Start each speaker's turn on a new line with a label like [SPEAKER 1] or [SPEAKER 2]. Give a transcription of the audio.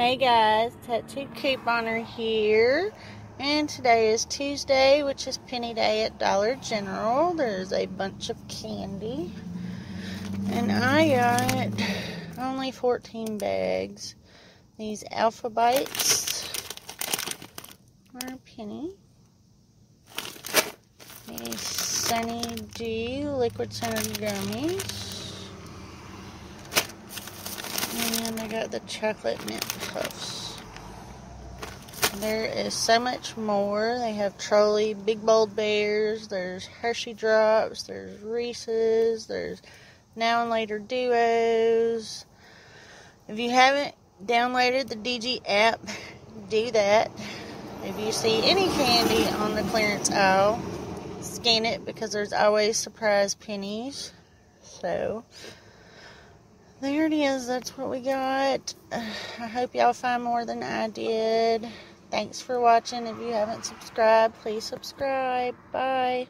[SPEAKER 1] Hey guys, Tattooed Couponer here. And today is Tuesday, which is penny day at Dollar General. There's a bunch of candy. And I got only 14 bags. These Alpha Bites are a penny. These Sunny D liquid scented gummies. And I got the chocolate mint puffs. There is so much more. They have Trolli, Big Bold Bears. There's Hershey Drops. There's Reese's. There's Now and Later Duos. If you haven't downloaded the DG app, do that. If you see any candy on the clearance aisle, scan it because there's always surprise pennies. So, there it is. That's what we got. I hope y'all find more than I did. Thanks for watching. If you haven't subscribed, please subscribe. Bye.